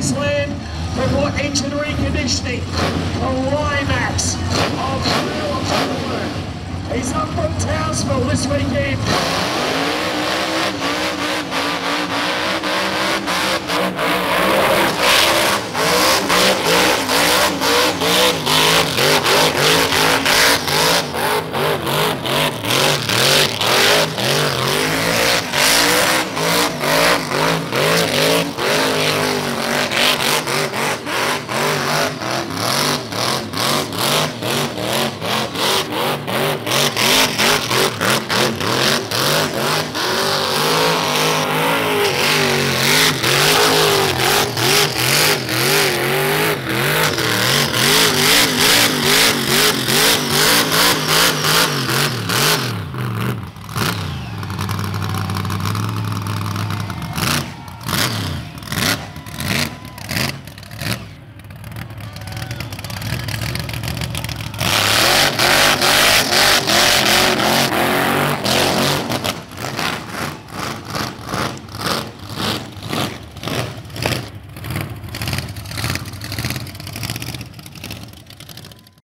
Queensland before engine reconditioning. The climax of Real He's up from Townsville this weekend.